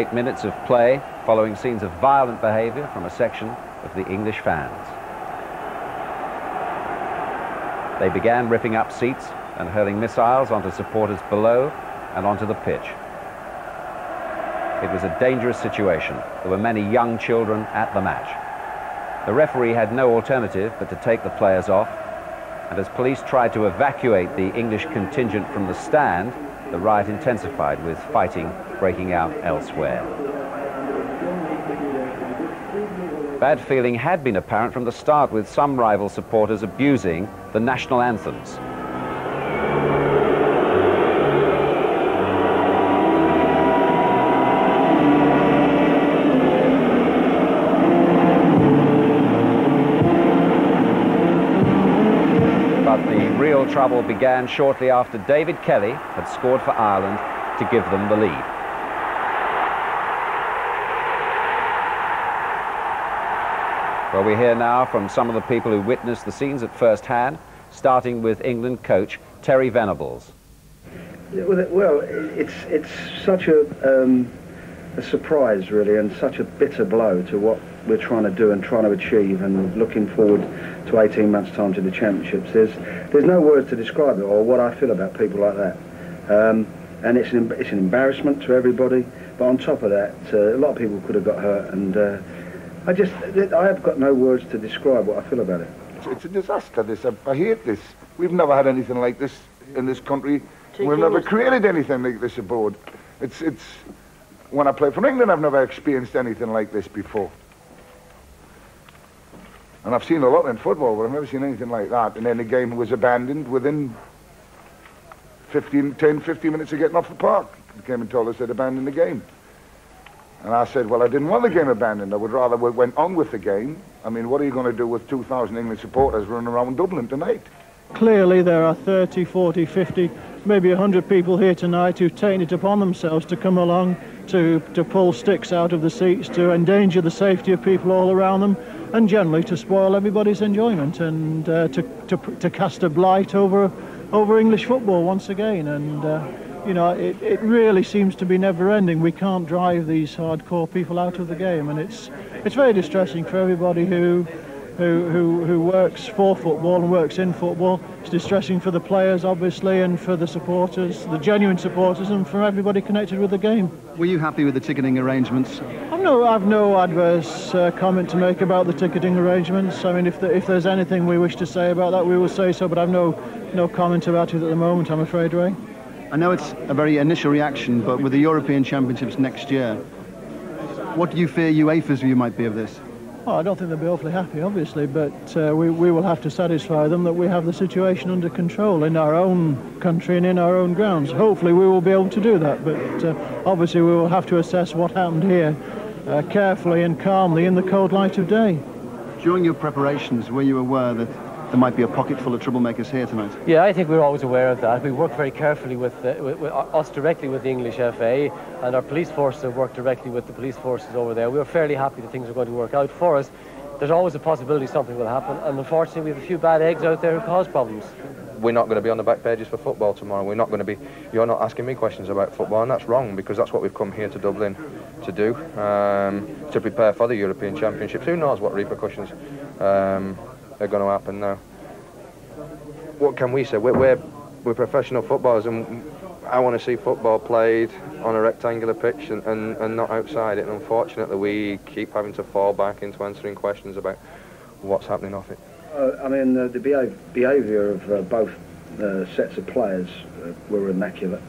Eight minutes of play following scenes of violent behaviour from a section of the English fans. They began ripping up seats and hurling missiles onto supporters below and onto the pitch. It was a dangerous situation. There were many young children at the match. The referee had no alternative but to take the players off, and as police tried to evacuate the English contingent from the stand, the riot intensified with fighting breaking out elsewhere. Bad feeling had been apparent from the start with some rival supporters abusing the national anthems. But the real trouble began shortly after David Kelly had scored for Ireland to give them the lead. Well, we hear now from some of the people who witnessed the scenes at first hand, starting with England coach Terry Venables. Well, it's it's such a um, a surprise, really, and such a bitter blow to what we're trying to do and trying to achieve, and looking forward to 18 months' time to the championships. There's there's no words to describe it or what I feel about people like that. Um, and it's an it's an embarrassment to everybody. But on top of that, uh, a lot of people could have got hurt, and uh, I just I have got no words to describe what I feel about it. It's a disaster. This I, I hate this. We've never had anything like this in this country. We've never created anything like this abroad. It's it's when I play for England, I've never experienced anything like this before. And I've seen a lot in football, but I've never seen anything like that. And then the game was abandoned within 15, 10, 15 minutes of getting off the park. They came and told us they'd abandoned the game. And I said, well, I didn't want the game abandoned. I would rather we went on with the game. I mean, what are you going to do with 2,000 English supporters running around Dublin tonight? Clearly there are 30, 40, 50, maybe 100 people here tonight who've taken it upon themselves to come along to, to pull sticks out of the seats, to endanger the safety of people all around them, and generally to spoil everybody's enjoyment and uh, to, to, to cast a blight over, over English football once again. And uh, you know, it, it really seems to be never ending. We can't drive these hardcore people out of the game, and it's it's very distressing for everybody who who, who, who works for football and works in football. It's distressing for the players, obviously, and for the supporters, the genuine supporters, and for everybody connected with the game. Were you happy with the ticketing arrangements? I've no, I've no adverse uh, comment to make about the ticketing arrangements. I mean, if, the, if there's anything we wish to say about that, we will say so, but I've no, no comment about it at the moment, I'm afraid, Ray. I know it's a very initial reaction, but with the European Championships next year, what do you fear UEFA's view might be of this? Oh, I don't think they'll be awfully happy, obviously, but uh, we, we will have to satisfy them that we have the situation under control in our own country and in our own grounds. Hopefully we will be able to do that, but uh, obviously we will have to assess what happened here uh, carefully and calmly in the cold light of day. During your preparations, were you aware that there might be a pocket full of troublemakers here tonight? Yeah, I think we're always aware of that. We work very carefully with, uh, with, with, us directly with the English FA, and our police forces have worked directly with the police forces over there. We are fairly happy that things are going to work out for us. There's always a possibility something will happen, and unfortunately, we have a few bad eggs out there who cause problems. We're not going to be on the back pages for football tomorrow. We're not going to be. You're not asking me questions about football, and that's wrong because that's what we've come here to Dublin to do, um, to prepare for the European Championships. Who knows what repercussions um, are going to happen now? what can we say? We're, we're, we're professional footballers and I want to see football played on a rectangular pitch and, and, and not outside it. And unfortunately, we keep having to fall back into answering questions about what's happening off it. Uh, I mean, uh, the behaviour of uh, both uh, sets of players uh, were immaculate.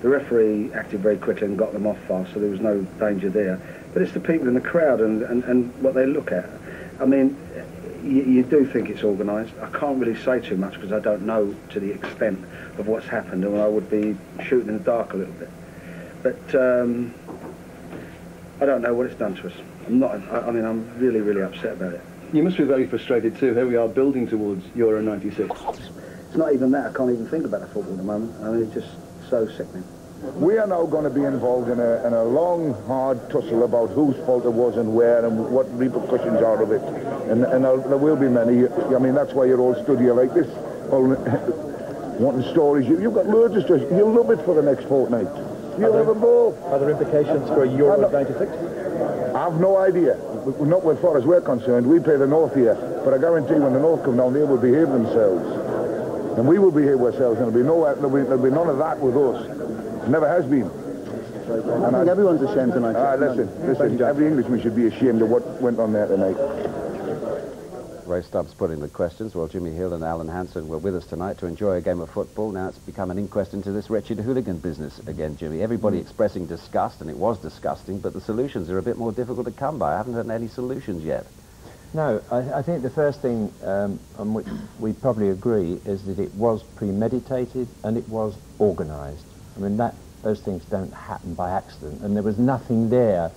The referee acted very quickly and got them off fast, so there was no danger there. But it's the people in the crowd and, and, and what they look at. I mean, you, you do think it's organised. I can't really say too much because I don't know to the extent of what's happened, and I would be shooting in the dark a little bit. But um, I don't know what it's done to us. I'm not. I, I mean, I'm really, really upset about it. You must be very frustrated too. Here we are building towards Euro '96. It's not even that. I can't even think about the football at the moment. I mean, it's just so sickening. We are now going to be involved in a, in a long, hard tussle about whose fault it was and where and what repercussions are of it. And, and uh, there will be many. I mean, that's why you're all stood here like this, all wanting stories. You, have got loads of stories. You'll love it for the next fortnight. you'll have a ball. Are there implications for Euro 96? I've no idea. Not as far as we're concerned. We play the North here, but I guarantee when the North come down, they will behave themselves, and we will behave ourselves. And there'll be no, there'll be, there'll be none of that with us. Never has been. I think everyone's ashamed tonight. Ah, listen, listen. Every Englishman should be ashamed of what went on there tonight. Ray Stubbs putting the questions. Well, Jimmy Hill and Alan Hansen were with us tonight to enjoy a game of football. Now it's become an inquest into this wretched hooligan business again, Jimmy. Everybody expressing disgust, and it was disgusting, but the solutions are a bit more difficult to come by. I haven't heard any solutions yet. No, I, I think the first thing um, on which we probably agree is that it was premeditated and it was organised. I mean, that those things don't happen by accident, and there was nothing there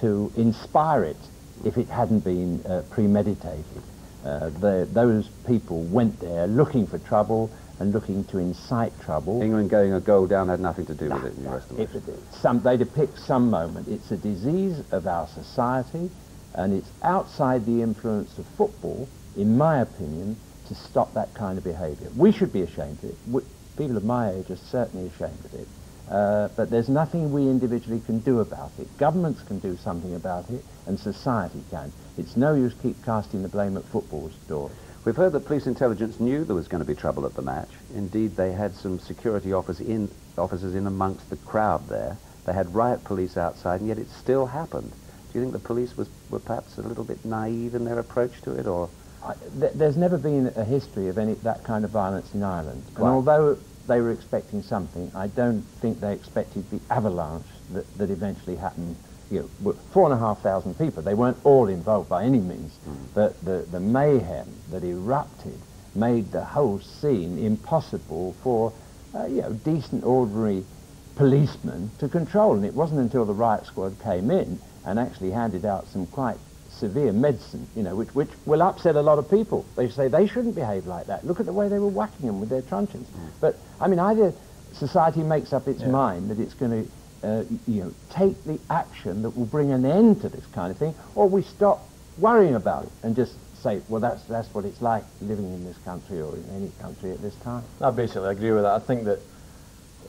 to inspire it if it hadn't been uh, premeditated. Uh, the, those people went there looking for trouble and looking to incite trouble. England going a goal down had nothing to do with it in. If it, some, they depict some moment. It's a disease of our society, and it's outside the influence of football, in my opinion, to stop that kind of behaviour. We should be ashamed of it. We, people of my age are certainly ashamed of it. Uh, but there's nothing we individually can do about it. Governments can do something about it, and society can. It's no use keep casting the blame at football's door. We've heard that police intelligence knew there was going to be trouble at the match. Indeed, they had some security officers in, officers in amongst the crowd there. They had riot police outside, and yet it still happened. Do you think the police was, were perhaps a little bit naive in their approach to it, or I, th- there's never been a history of any that kind of violence in Ireland. Quite. And although they were expecting something, I don't think they expected the avalanche that, that eventually happened. You know, four and a half thousand people. They weren't all involved by any means, but the, the mayhem that erupted made the whole scene impossible for uh, you know, decent, ordinary policemen to control. And it wasn't until the riot squad came in and actually handed out some quite severe medicine, you know, which, which will upset a lot of people. They say they shouldn't behave like that. Look at the way they were whacking them with their truncheons. But, I mean, either society makes up its mind that it's going to, uh, you know, take the action that will bring an end to this kind of thing, or we stop worrying about it and just say, well, that's, that's what it's like living in this country or in any country at this time. I basically agree with that. I think that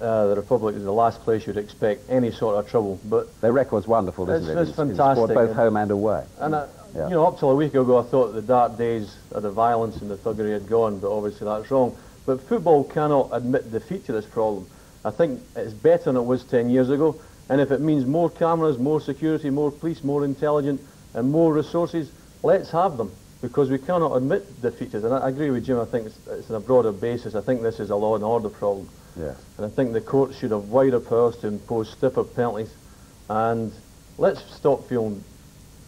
uh, the Republic is the last place you'd expect any sort of trouble. But their record's wonderful, isn't It's- it? it's in fantastic. sport, both home and away. and I, Yeah. you know, up till a week ago, I thought the dark days of the violence and the thuggery had gone, but obviously that's wrong. But football cannot admit defeat to this problem. I think it's better than it was 10 years ago. And if it means more cameras, more security, more police, more intelligence, and more resources, let's have them. Because we cannot admit defeat. And I I agree with Jim. I think it's, it's on a broader basis. I think this is a law and order problem. Yes. And I think the courts should have wider powers to impose stiffer penalties. And let's stop feeling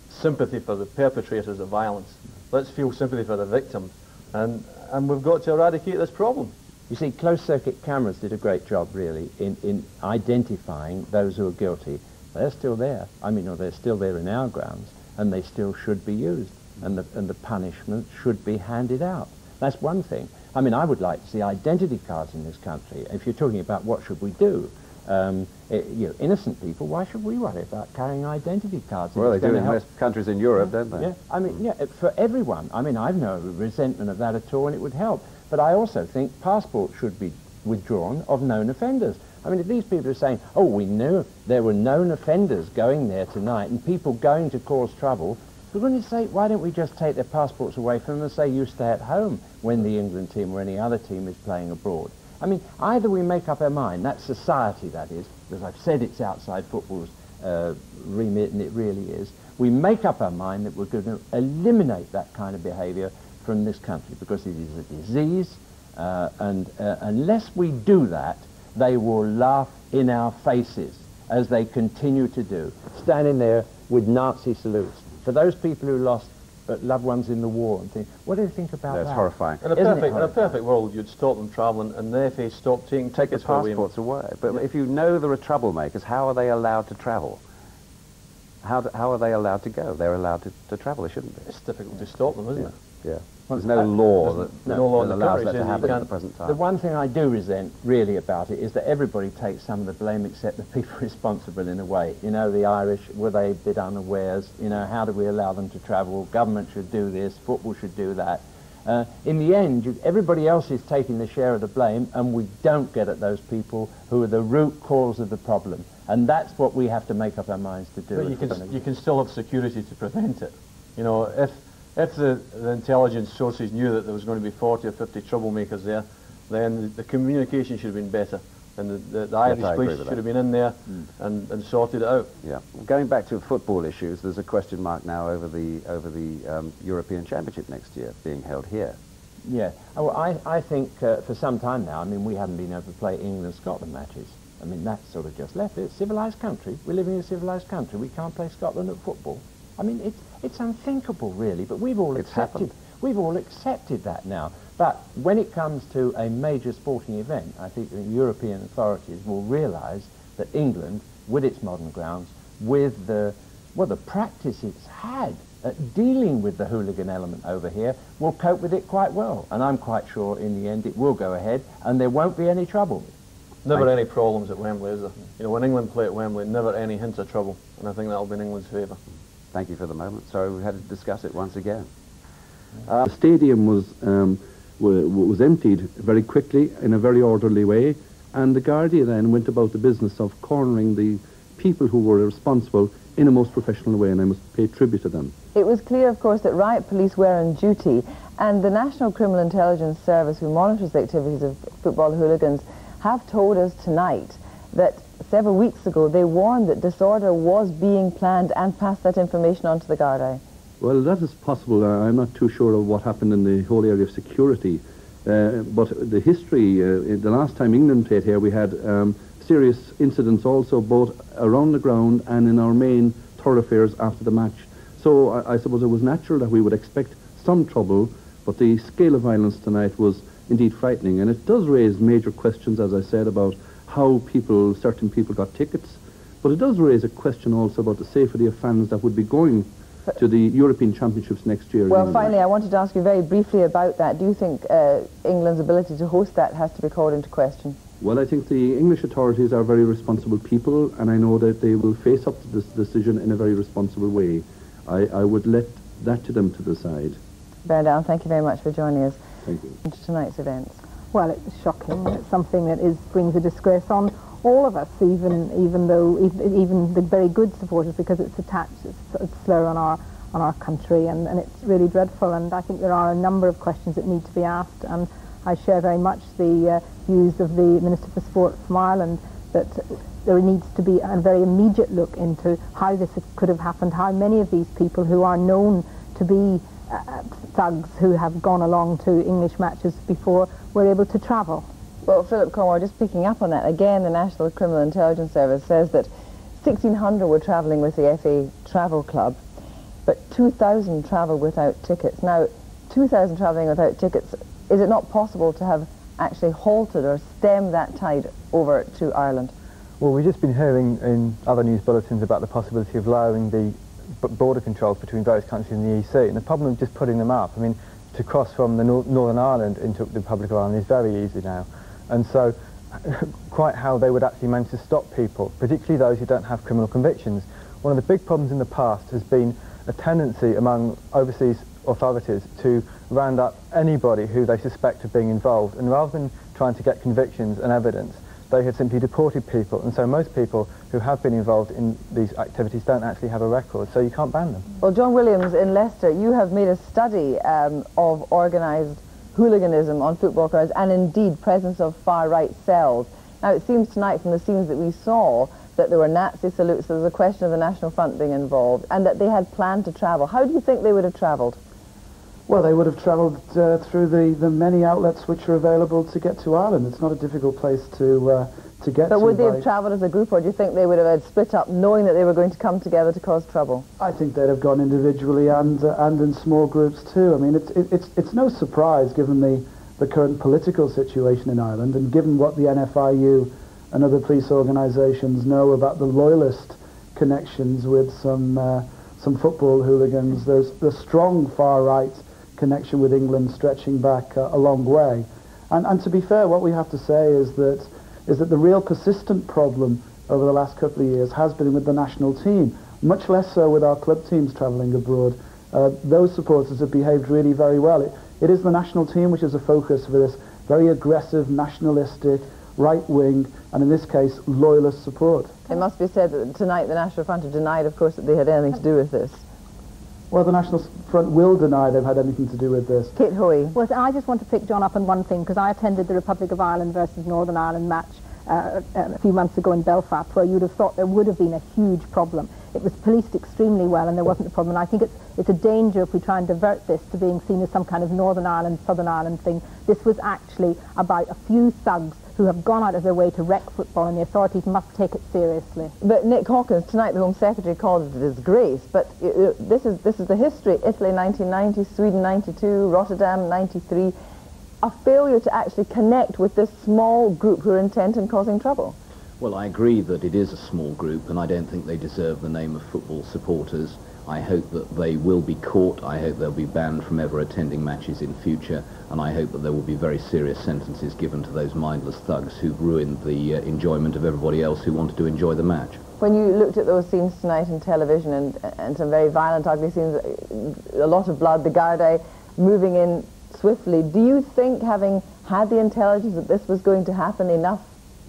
sympathy for the perpetrators of violence. Let's feel sympathy for the victims. And, and we've got to eradicate this problem. You see, closed-circuit cameras did a great job, really, in, in identifying those who are guilty. They're still there. I mean, they're still there in our grounds, and they still should be used, and the, and the punishment should be handed out. That's one thing. I mean, I would like to see identity cards in this country. If you're talking about what should we do, um, eh, you know, innocent people, why should we worry about carrying identity cards? Well, they do in help- most countries in Europe, don't they? yeah, I mean, yeah, for everyone. I mean, I've no resentment of that at all, and it would help. But I also think passports should be withdrawn of known offenders. I mean, if these people are saying, oh, we knew there were known offenders going there tonight and people going to cause trouble, for goodness say, why don't we just take their passports away from them and say, you stay at home when the England team or any other team is playing abroad? I mean, either we make up our mind, that's society, that is, because I've said it's outside football's uh, remit, and it really is. We make up our mind that we're going to eliminate that kind of behaviour from this country because it is a disease, uh, and uh, unless we do that, they will laugh in our faces as they continue to do, standing there with Nazi salutes. For those people who lost loved ones in the war and think, what do you think about That's that? horrifying. In a, Isn't perfect, in a perfect world, you'd stop them travelling and the FA stop taking Take the tickets away. passports away. But if you know there are troublemakers, how are they allowed to travel? How, do, how are they allowed to go? They're allowed to, to travel. They shouldn't be. It's difficult to stop them, isn't it? Yeah. There's no law that, no law that allows country that to happen at the present time. The one thing I do resent really about it is that everybody takes some of the blame except the people responsible in a way. You know, the Irish, were they a bit unawares? You know, how do we allow them to travel? Government should do this, football should do that. Uh, in the end, you, everybody else is taking the share of the blame, and we don't get at those people who are the root cause of the problem. And that's what we have to make up our minds to do. But you can, you can still have security to prevent it. You know, if, if the, the intelligence sources knew that there was going to be 40 or 50 troublemakers there, then the, the communication should have been better. And the, the, the Irish agree police should have been in there and, and sorted it out. Yeah. Going back to football issues, there's a question mark now over the over the um, European Championship next year being held here. Yeah. Oh, well, I, I think uh, for some time now, I mean, we haven't been able to play England-Scotland matches. I mean, that's sort of just left. It's a civilised country. We live in a civilised country. We can't play Scotland at football. I mean, it's, it's unthinkable, really, but we've all It's accepted, happened. we've all accepted that now. But when it comes to a major sporting event, I think the European authorities will realise that England, with its modern grounds, with the, well, the practice it's had at dealing with the hooligan element over here, will cope with it quite well. And I'm quite sure in the end it will go ahead and there won't be any trouble. Never any problems at Wembley, is there? You know, when England play at Wembley, never any hint of trouble. And I think that'll be in England's favour. Thank you for the moment. Sorry we had to discuss it once again. the stadium was um, wa- was emptied very quickly in a very orderly way, and the Gardaí then went about the business of cornering the people who were responsible in a most professional way, and I must pay tribute to them. It was clear, of course, that riot police were on duty, and the National Criminal Intelligence Service, who monitors the activities of football hooligans, have told us tonight that several weeks ago they warned that disorder was being planned and passed that information on to the Gardaí. Well, that is possible. I'm not too sure of what happened in the whole area of security. Uh, but the history, uh, the last time England played here, we had um, serious incidents also both around the ground and in our main thoroughfares after the match. So I, I suppose it was natural that we would expect some trouble, but the scale of violence tonight was indeed frightening. And it does raise major questions, as I said, about how people, certain people got tickets. But it does raise a question also about the safety of fans that would be going to the European Championships next year. Well, finally, I wanted to ask you very briefly about that. Do you think uh, England's ability to host that has to be called into question? Well, I think the English authorities are very responsible people, and I know that they will face up to this decision in a very responsible way. I, I would let that to them to decide. Bernard, thank you very much for joining us Thank you. into tonight's events. Well, it's shocking. It's something that is brings a disgrace on all of us, even even though even, the very good supporters, because it's attached it's a slur on our on our country, and, and it's really dreadful. And I think there are a number of questions that need to be asked, and I share very much the uh, views of the Minister for Sport from Ireland that there needs to be a very immediate look into how this could have happened, how many of these people who are known to be thugs who have gone along to English matches before were able to travel. Well, Philip Cornwall, just picking up on that, again, the National Criminal Intelligence Service says that 1,600 were travelling with the FA Travel Club, but 2,000 travelled without tickets. Now, 2,000 travelling without tickets, is it not possible to have actually halted or stemmed that tide over to Ireland? Well, we've just been hearing in other news bulletins about the possibility of lowering the b- border controls between various countries in the EC, and the problem of just putting them up, I mean, to cross from the nor- Northern Ireland into the Republic of Ireland is very easy now, and so quite how they would actually manage to stop people, particularly those who don't have criminal convictions. One of the big problems in the past has been a tendency among overseas authorities to round up anybody who they suspect of being involved, and rather than trying to get convictions and evidence, they had simply deported people, and so most people who have been involved in these activities don't actually have a record, so you can't ban them. Well, John Williams in Leicester, you have made a study um, of organised hooliganism on football grounds and indeed presence of far-right cells. Now, it seems tonight from the scenes that we saw that there were Nazi salutes, there was a question of the National Front being involved, and that they had planned to travel. How do you think they would have travelled? Well, they would have travelled uh, through the, the many outlets which are available to get to Ireland. It's not a difficult place to uh, to get But to. would they have travelled as a group, or do you think they would have had split up knowing that they were going to come together to cause trouble? I think they'd have gone individually and uh, and in small groups too. I mean, it's it, it's it's no surprise given the the current political situation in Ireland and given what the NFIU and other police organisations know about the loyalist connections with some uh, some football hooligans. There's the strong far right connection with England stretching back uh, a long way. And and to be fair, what we have to say is that is that the real persistent problem over the last couple of years has been with the national team, much less so with our club teams travelling abroad. Uh, those supporters have behaved really very well. It, it is the national team which is a focus for this very aggressive, nationalistic, right-wing, and in this case, loyalist support. It must be said that tonight the National Front have denied, of course, that they had anything to do with this. Well, the National Front will deny they've had anything to do with this. Kate Hoey. Well, I just want to pick John up on one thing, because I attended the Republic of Ireland versus Northern Ireland match uh, a few months ago in Belfast, where you'd have thought there would have been a huge problem. It was policed extremely well, and there wasn't a problem. And I think it's, it's a danger if we try and divert this to being seen as some kind of Northern Ireland, Southern Ireland thing. This was actually about a few thugs who have gone out of their way to wreck football, and the authorities must take it seriously. But Nick Hawkins, tonight the Home Secretary called it a disgrace, but uh, this, is, this is the history. Italy 1990, Sweden 92, Rotterdam 93. A failure to actually connect with this small group who are intent on causing trouble. Well, I agree that it is a small group, and I don't think they deserve the name of football supporters. I hope that they will be caught. I hope they'll be banned from ever attending matches in future. And I hope that there will be very serious sentences given to those mindless thugs who've ruined the uh, enjoyment of everybody else who wanted to enjoy the match. When you looked at those scenes tonight on television and, and some very violent, ugly scenes, a lot of blood, the Gardaí moving in swiftly, do you think, having had the intelligence that this was going to happen, enough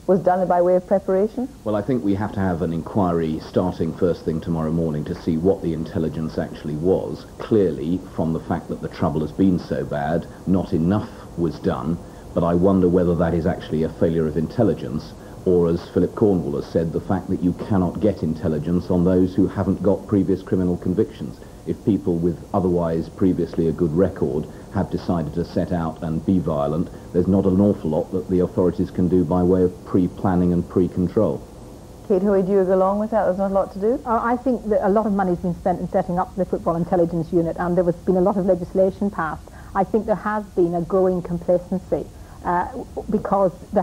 was done by way of preparation? Well, I think we have to have an inquiry starting first thing tomorrow morning to see what the intelligence actually was. Clearly, from the fact that the trouble has been so bad, not enough was done, but I wonder whether that is actually a failure of intelligence or, as Philip Cornwall has said, the fact that you cannot get intelligence on those who haven't got previous criminal convictions. If people with otherwise previously a good record have decided to set out and be violent, there's not an awful lot that the authorities can do by way of pre-planning and pre-control. Kate Hoey, do you go along with that? There's not a lot to do? Uh, I think that a lot of money has been spent in setting up the Football Intelligence Unit and there has been a lot of legislation passed. I think there has been a growing complacency uh, because the,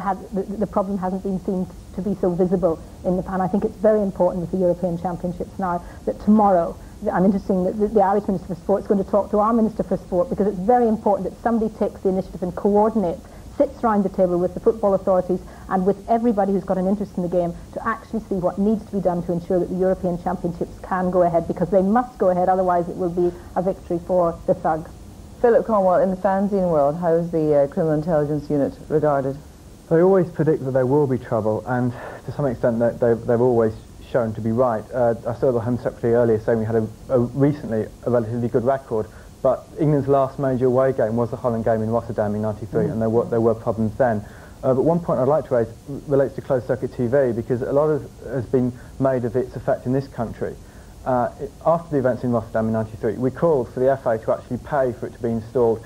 the, problem hasn't been seen to be so visible in the pan. I think it's very important with the European Championships now that tomorrow I'm interested that the, the, Irish Minister for Sport is going to talk to our Minister for Sport because it's very important that somebody takes the initiative and coordinates, sits round the table with the football authorities and with everybody who's got an interest in the game to actually see what needs to be done to ensure that the European Championships can go ahead because they must go ahead, otherwise it will be a victory for the thug. Philip Cornwall, in the fanzine world, how is the uh, Criminal Intelligence Unit regarded? They always predict that there will be trouble, and to some extent they've, they've always shown to be right. Uh, I saw the Home Secretary earlier saying we had a, a, recently a relatively good record, but England's last major away game was the Holland game in Rotterdam in 93, mm. and there were, there were problems then. Uh, but one point I'd like to raise relates to closed-circuit TV, because a lot of, has been made of its effect in this country. Uh, after the events in Rotterdam in 93, we called for the FA to actually pay for it to be installed,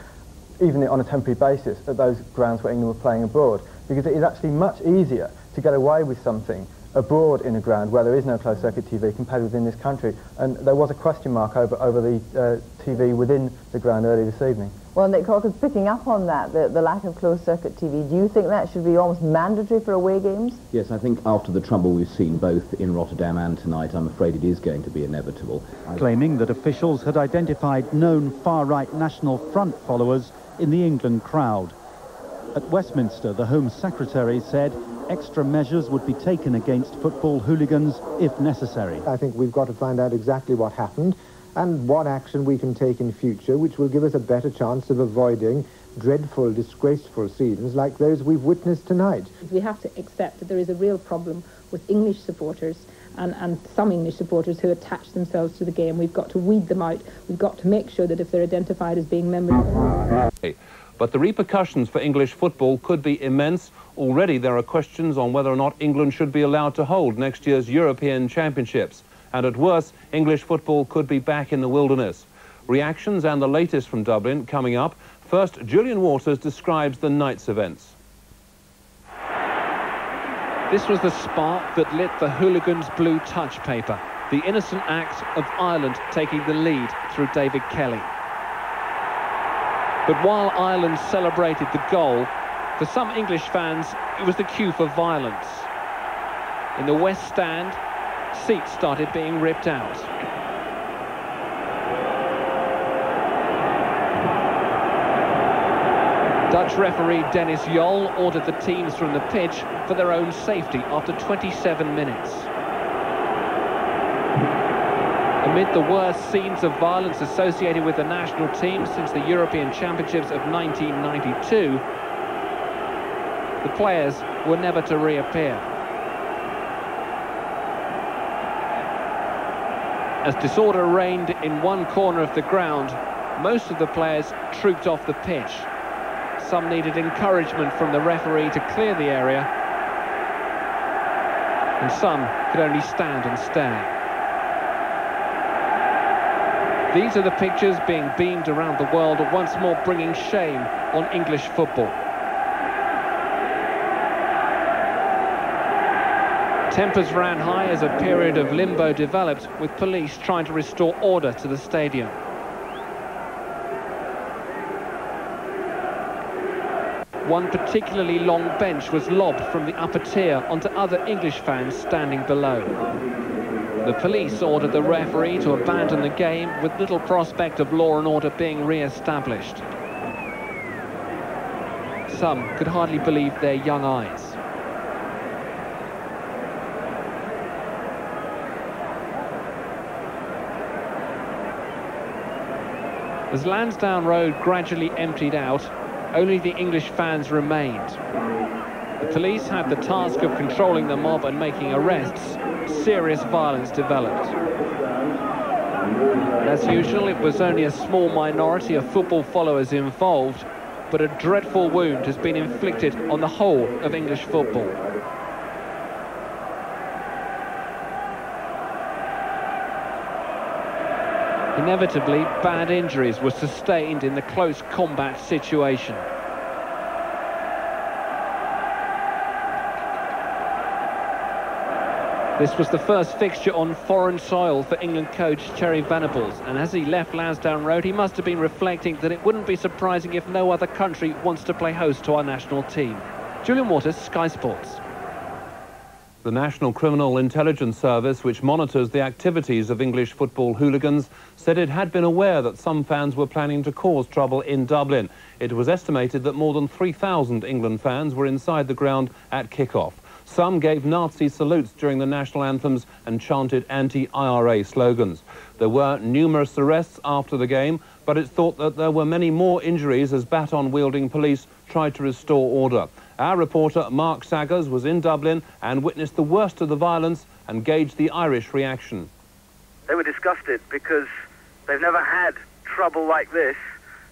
even on a temporary basis, at those grounds where England were playing abroad, because it is actually much easier to get away with something abroad in a ground where there is no closed-circuit TV compared with in this country. And there was a question mark over, over the uh, TV within the ground earlier this evening. Well, Nick Hawkins, picking up on that, the, the lack of closed-circuit TV, do you think that should be almost mandatory for away games? Yes, I think after the trouble we've seen both in Rotterdam and tonight, I'm afraid it is going to be inevitable. Claiming that officials had identified known far-right National Front followers in the England crowd. At Westminster, the Home Secretary said extra measures would be taken against football hooligans if necessary. I think we've got to find out exactly what happened and what action we can take in future which will give us a better chance of avoiding dreadful, disgraceful scenes like those we've witnessed tonight. We have to accept that there is a real problem with English supporters and, and some English supporters who attach themselves to the game. We've got to weed them out. We've got to make sure that if they're identified as being members... But the repercussions for English football could be immense. Already there are questions on whether or not England should be allowed to hold next year's European Championships. And at worst, English football could be back in the wilderness. Reactions and the latest from Dublin coming up. First, Julian Waters describes the night's events. This was the spark that lit the hooligans' blue touch paper. The innocent act of Ireland taking the lead through David Kelly. But while Ireland celebrated the goal, for some English fans, it was the cue for violence. In the West Stand, seats started being ripped out. Dutch referee Dennis Jol ordered the teams from the pitch for their own safety after 27 minutes. Amid the worst scenes of violence associated with the national team since the European Championships of 1992, the players were never to reappear. As disorder reigned in one corner of the ground, most of the players trooped off the pitch. Some needed encouragement from the referee to clear the area, and some could only stand and stare. These are the pictures being beamed around the world, once more bringing shame on English football. Tempers ran high as a period of limbo developed, with police trying to restore order to the stadium. One particularly long bench was lobbed from the upper tier onto other English fans standing below. The police ordered the referee to abandon the game with little prospect of law and order being re-established. Some could hardly believe their young eyes. As Lansdowne Road gradually emptied out, only the English fans remained. The police had the task of controlling the mob and making arrests. Serious violence developed. As usual, it was only a small minority of football followers involved, but a dreadful wound has been inflicted on the whole of English football. Inevitably, bad injuries were sustained in the close combat situation. This was the first fixture on foreign soil for England coach Terry Venables, and as he left Lansdowne Road, he must have been reflecting that it wouldn't be surprising if no other country wants to play host to our national team. Julian Waters, Sky Sports. The National Criminal Intelligence Service, which monitors the activities of English football hooligans, said it had been aware that some fans were planning to cause trouble in Dublin. It was estimated that more than 3,000 England fans were inside the ground at kick-off. Some gave Nazi salutes during the national anthems and chanted anti-IRA slogans. There were numerous arrests after the game, but it's thought that there were many more injuries as baton-wielding police tried to restore order. Our reporter Mark Saggers was in Dublin and witnessed the worst of the violence and gauged the Irish reaction. They were disgusted because they've never had trouble like this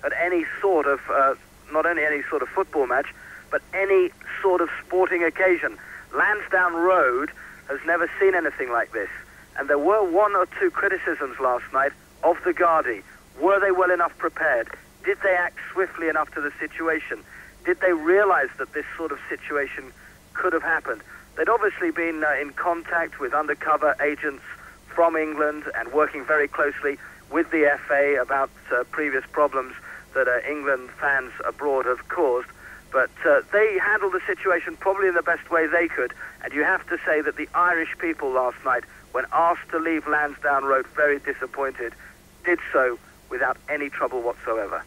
at any sort of, uh, not only any sort of football match, but any sort of sporting occasion. Lansdowne Road has never seen anything like this. And there were one or two criticisms last night of the Gardaí. Were they well enough prepared? Did they act swiftly enough to the situation? Did they realize that this sort of situation could have happened? They'd obviously been uh, in contact with undercover agents from England and working very closely with the FA about uh, previous problems that uh, England fans abroad have caused. But uh, they handled the situation probably in the best way they could. And you have to say that the Irish people last night, when asked to leave Lansdowne Road very disappointed, did so without any trouble whatsoever.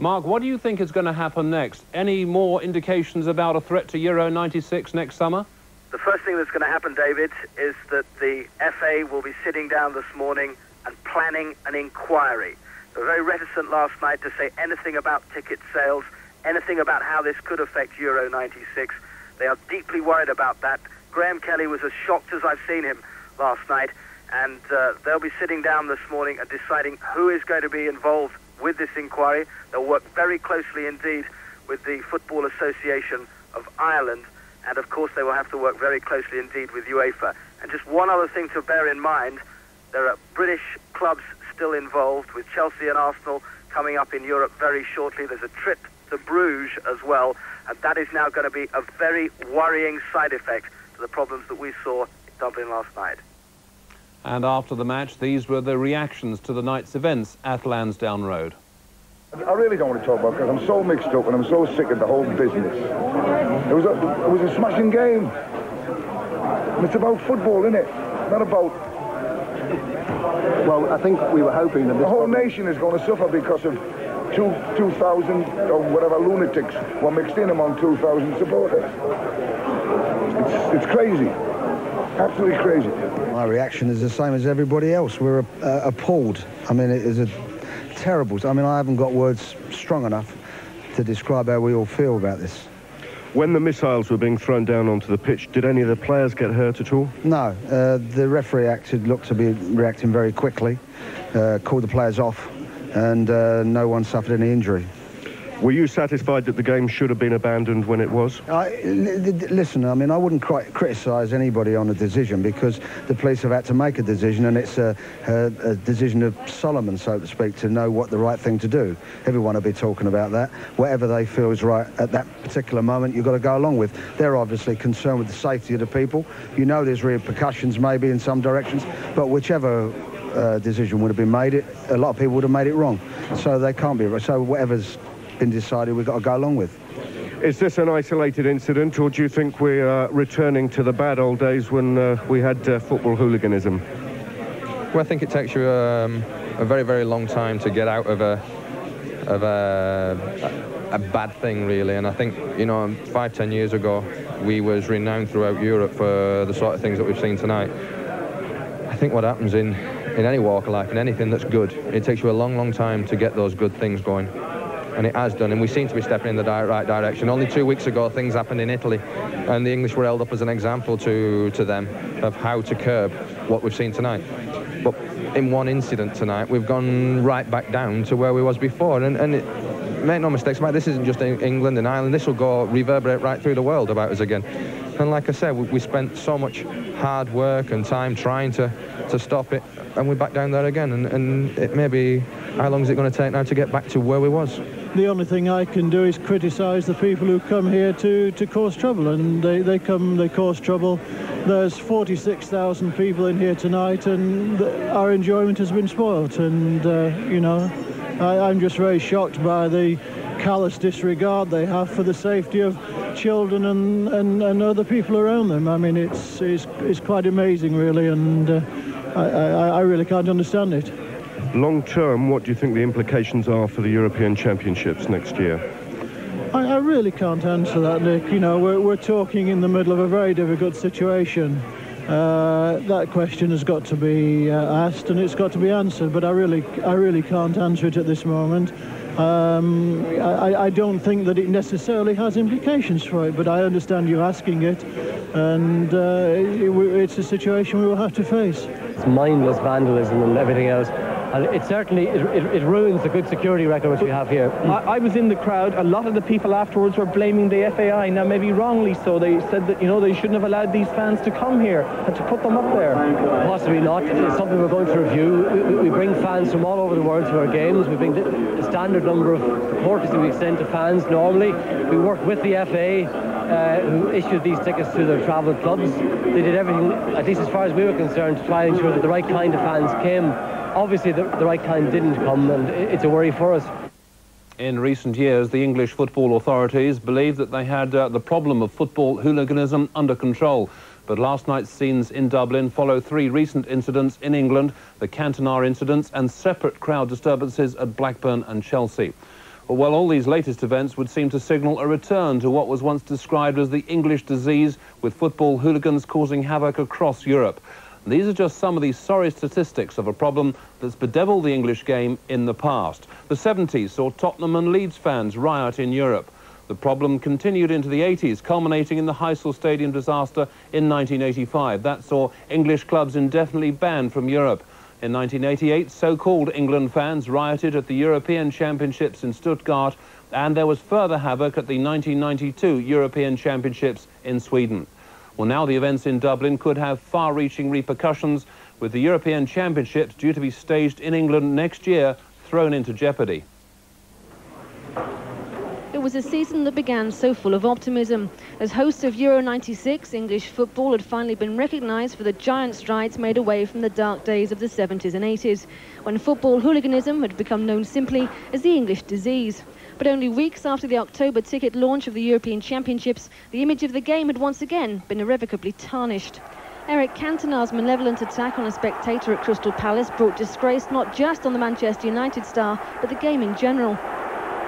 Mark, what do you think is going to happen next? Any more indications about a threat to Euro 96 next summer? The first thing that's going to happen, David, is that the FA will be sitting down this morning and planning an inquiry. They were very reticent last night to say anything about ticket sales, anything about how this could affect Euro 96. They are deeply worried about that. Graham Kelly was as shocked as I've seen him last night, and uh, they'll be sitting down this morning and deciding who is going to be involved with this inquiry. They'll work very closely indeed with the Football Association of Ireland, and of course they will have to work very closely indeed with UEFA. And just one other thing to bear in mind, there are British clubs still involved, with Chelsea and Arsenal coming up in Europe very shortly. There's a trip to Bruges as well, and that is now going to be a very worrying side effect to the problems that we saw in Dublin last night. And after the match, these were the reactions to the night's events at Lansdowne Road. I really don't want to talk about because I'm so mixed up and I'm so sick of the whole business. It was a, it was a smashing game. And it's about football, isn't it? Not about... Well, I think we were hoping that The whole nation is going to suffer because of two, 2,000 or whatever lunatics were mixed in among 2,000 supporters. It's, it's crazy. Absolutely crazy. my reaction is the same as everybody else. We're uh, appalled. I mean, it is a terrible. I mean, I haven't got words strong enough to describe how we all feel about this. When the missiles were being thrown down onto the pitch, did any of the players get hurt at all? No, uh, the referee acted looked to be reacting very quickly, uh, called the players off, and uh, no one suffered any injury. Were you satisfied that the game should have been abandoned when it was? I, listen, I mean, I wouldn't quite criticise anybody on a decision because the police have had to make a decision and it's a, a, a, decision of Solomon, so to speak, to know what the right thing to do. Everyone will be talking about that. Whatever they feel is right at that particular moment, you've got to go along with. They're obviously concerned with the safety of the people. You know there's repercussions maybe in some directions, but whichever uh, decision would have been made, it, a lot of people would have made it wrong. So they can't be. So whatever's been decided we've got to go along with. Is this an isolated incident, or do you think we're uh, returning to the bad old days when uh, we had uh, football hooliganism? Well, I think it takes you um, a very, very long time to get out of a of a, a, a bad thing, really. And I think, you know, five, ten years ago, we was renowned throughout Europe for the sort of things that we've seen tonight. I think what happens in in any walk of life, in anything that's good, it takes you a long, long time to get those good things going and it has done, and we seem to be stepping in the di right direction. Only two weeks ago, things happened in Italy, and the English were held up as an example to, to them of how to curb what we've seen tonight. But in one incident tonight, we've gone right back down to where we was before, and, and it, make no mistakes about this isn't just England and Ireland, this will go reverberate right through the world about us again. And like I said, we, we spent so much hard work and time trying to, to stop it, and we're back down there again, and, and it may be, how long is it going to take now to get back to where we was? The only thing I can do is criticise the people who come here to, to cause trouble, and they, they come, they cause trouble. There's 46,000 people in here tonight, and our enjoyment has been spoilt. And, uh, you know, I, I'm just very shocked by the callous disregard they have for the safety of children and, and, and other people around them. I mean, it's, it's, it's quite amazing, really, and uh, I, I, I really can't understand it. Long term, what do you think the implications are for the European Championships next year? I, I really can't answer that, Nick. You know, we're, we're talking in the middle of a very difficult situation. Uh, that question has got to be uh, asked and it's got to be answered, but I really, I really can't answer it at this moment. Um, I, I, don't think that it necessarily has implications for it, but I understand you asking it, and uh, it, it's a situation we will have to face. It's mindless vandalism and everything else. And it certainly it, it, it, ruins the good security record which we have here. I, I, was in the crowd. A lot of the people afterwards were blaming the FAI. Now, maybe wrongly so. They said that, you know, they shouldn't have allowed these fans to come here and to put them up there. Possibly not. It's something we're going to review. We, we bring fans from all over the world to our games. We bring the, the standard number of supporters that we extend to fans normally. We work with the FA. Uh, who issued these tickets to their travel clubs. They did everything, at least as far as we were concerned, to try and ensure that the right kind of fans came obviously the, the right kind didn't come, and it's a worry for us. In recent years, the English football authorities believed that they had uh, the problem of football hooliganism under control. But last night's scenes in Dublin follow three recent incidents in England, the Cantona incidents and separate crowd disturbances at Blackburn and Chelsea. Well, all these latest events would seem to signal a return to what was once described as the English disease, with football hooligans causing havoc across Europe. These are just some of the sorry statistics of a problem that's bedeviled the English game in the past. The 70s saw Tottenham and Leeds fans riot in Europe. The problem continued into the 80s, culminating in the Heysel Stadium disaster in 1985. That saw English clubs indefinitely banned from Europe. In 1988, so-called England fans rioted at the European Championships in Stuttgart, and there was further havoc at the 1992 European Championships in Sweden. Well, now the events in Dublin could have far-reaching repercussions, with the European Championships due to be staged in England next year thrown into jeopardy. It was a season that began so full of optimism. As hosts of Euro 96, English football had finally been recognised for the giant strides made away from the dark days of the 70s and 80s, when football hooliganism had become known simply as the English disease. But only weeks after the October ticket launch of the European Championships, the image of the game had once again been irrevocably tarnished. Eric Cantona's malevolent attack on a spectator at Crystal Palace brought disgrace not just on the Manchester United star, but the game in general.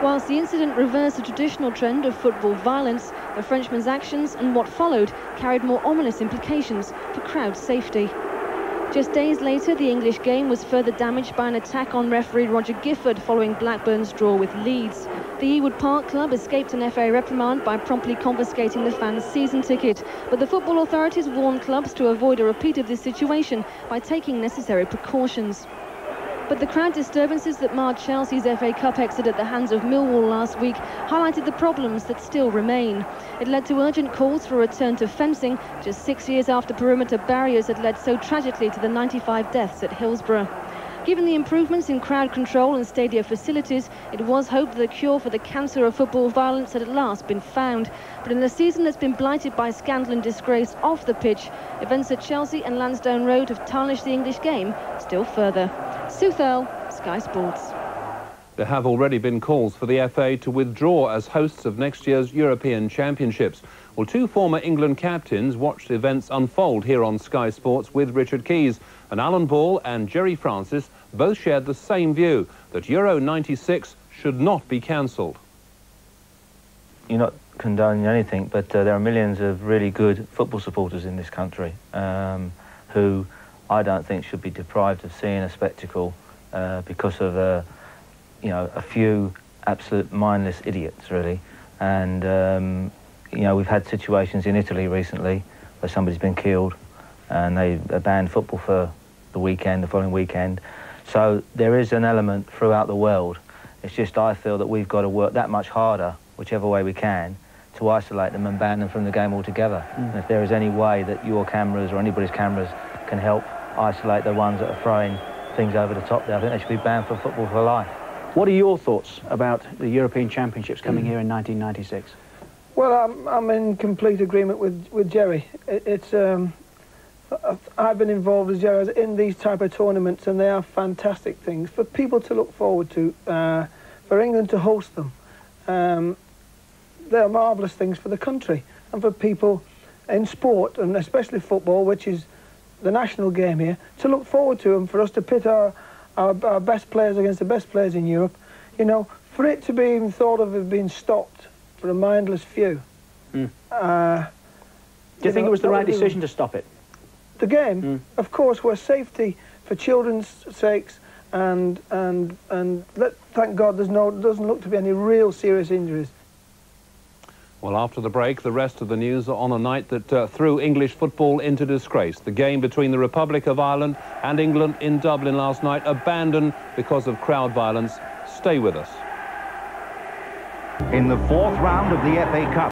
Whilst the incident reversed the traditional trend of football violence, the Frenchman's actions and what followed carried more ominous implications for crowd safety. Just days later, the English game was further damaged by an attack on referee Roger Gifford following Blackburn's draw with Leeds. The Ewood Park club escaped an FA reprimand by promptly confiscating the fans' season ticket, but the football authorities warned clubs to avoid a repeat of this situation by taking necessary precautions. But the crowd disturbances that marred Chelsea's FA Cup exit at the hands of Millwall last week highlighted the problems that still remain. It led to urgent calls for a return to fencing just six years after perimeter barriers had led so tragically to the 95 deaths at Hillsborough. Given the improvements in crowd control and stadia facilities, it was hoped a cure for the cancer of football violence had at last been found. But in a season that's been blighted by scandal and disgrace off the pitch, events at Chelsea and Lansdowne Road have tarnished the English game still further. Sue Thearle, Sky Sports. There have already been calls for the FA to withdraw as hosts of next year's European Championships. Well, two former England captains watched events unfold here on Sky Sports with Richard Keys. And Alan Ball and Gerry Francis both shared the same view, that Euro 96 should not be cancelled. You're not condoning anything, but uh, there are millions of really good football supporters in this country um, who I don't think should be deprived of seeing a spectacle uh, because of, uh, you know, a few absolute mindless idiots, really. And, um, you know, we've had situations in Italy recently where somebody's been killed and they banned football for the weekend, the following weekend. So there is an element throughout the world. It's just I feel that we've got to work that much harder, whichever way we can, to isolate them and ban them from the game altogether. Mm. And if there is any way that your cameras or anybody's cameras can help isolate the ones that are throwing things over the top there, I think they should be banned from football for life. What are your thoughts about the European Championships coming here in 1996? Well, I'm, I'm in complete agreement with, with Gerry. It, it's, um, I've been involved as Gerry in these type of tournaments, and they are fantastic things for people to look forward to, uh, for England to host them. Um, they're marvellous things for the country and for people in sport, and especially football, which is the national game here, to look forward to and for us to pit our, our, our best players against the best players in Europe. You know, for it to be even thought of as being stopped for a mindless few. Mm. Uh, Do you, you think know, it was the right decision to stop it? The game, mm. of course, where safety for children's sakes and and and let, thank God there's no doesn't look to be any real serious injuries. Well, after the break, the rest of the news on a night that uh, threw English football into disgrace. The game between the Republic of Ireland and England in Dublin last night abandoned because of crowd violence. Stay with us. In the fourth round of the FA Cup.